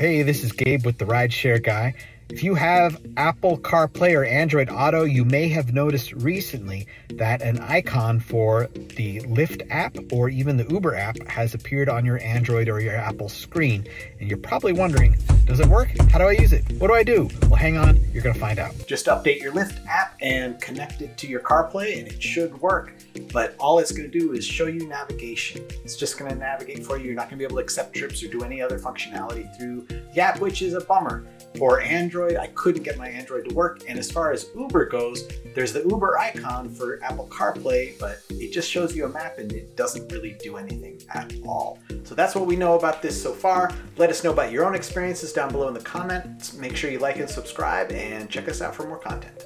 Hey, this is Gabe with the Rideshare Guy. If you have Apple CarPlay or Android Auto, you may have noticed recently that an icon for the Lyft app or even the Uber app has appeared on your Android or your Apple screen. And you're probably wondering, does it work? How do I use it? What do I do? Well, hang on, you're gonna find out. Just update your Lyft app and connect it to your CarPlay and it should work. But all it's gonna do is show you navigation. It's just gonna navigate for you. You're not gonna be able to accept trips or do any other functionality through the app, which is a bummer. For Android, I couldn't get my Android to work. And as far as Uber goes, there's the Uber icon for Apple CarPlay, but it just shows you a map and it doesn't really do anything at all. So that's what we know about this so far. Let us know about your own experiences down below in the comments. Make sure you like and subscribe and check us out for more content.